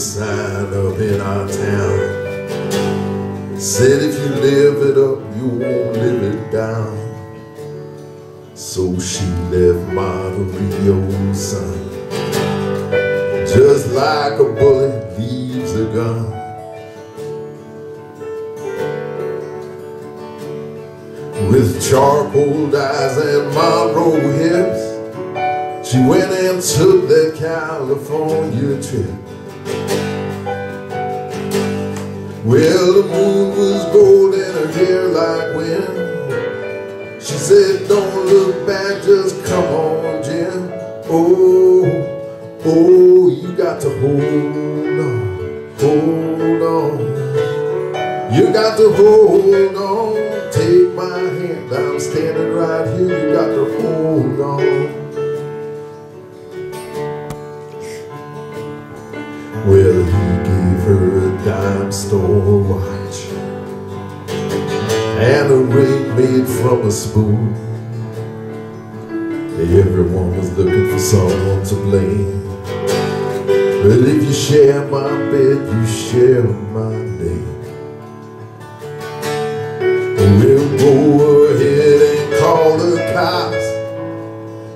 sign up in our town. Said if you live it up, you won't live it down. So she left Monterey, son. Just like a bullet leaves a gun. With charcoal eyes and Monroe hips she went and took that California trip. Well, the moon was gold and her hair like wind. She said, don't look back, just come on, Jim. Oh, oh, you got to hold on, hold on. You got to hold on, take my hand, I'm standing right here, you got to hold dime store watch and a ring made from a spoon. Everyone was looking for someone to blame. But if you share my bed, you share my name. We'll go ahead and call the cops.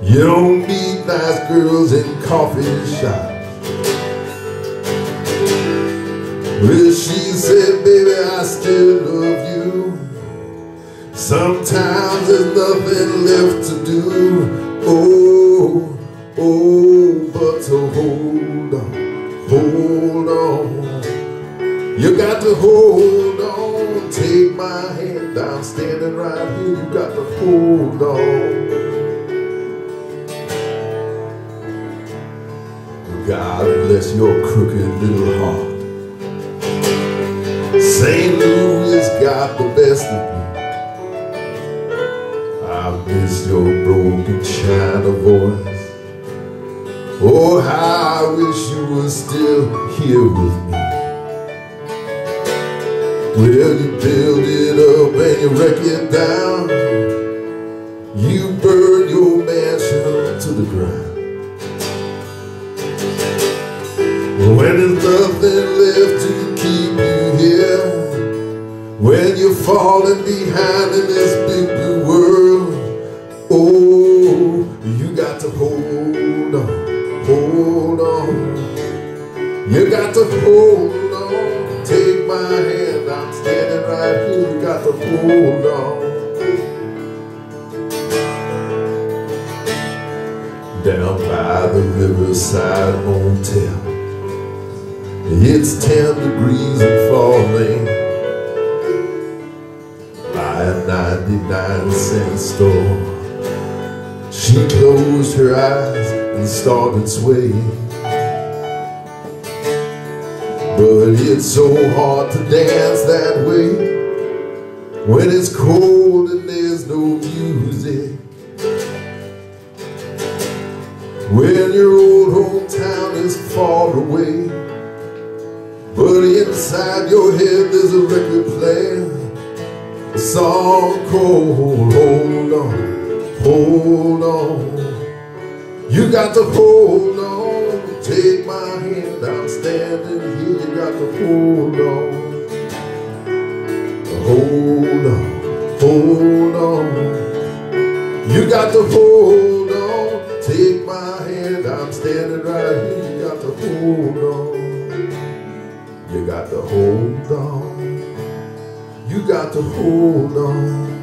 You don't meet nice girls in coffee shops. Well, she said, baby, I still love you. Sometimes there's nothing left to do. Oh, oh, but to hold on, hold on. You got to hold on, take my hand. I'm standing right here, you got to hold on. God bless your crooked little heart. Got the best of me. I miss your broken China voice. Oh, how I wish you were still here with me. Well, you build it up and you wreck it down. You burn your mansion to the ground. When there's nothing left to When you're falling behind in this big blue world Oh, you got to hold on, hold on. You got to hold on, take my hand I'm standing right here, you got to hold on. Down by the riverside motel it's ten degrees and falling a 99 cent store. She closed her eyes and started swaying. But it's so hard to dance that way when it's cold and there's no music. When your old hometown is far away but inside your head there's a record playing A song called Hold On, Hold On. You got to hold on, take my hand I'm standing here, you got to hold on. Hold on, hold on. You got to hold on, take my hand I'm standing right here, you got to hold on. You got to hold on. You got to hold on.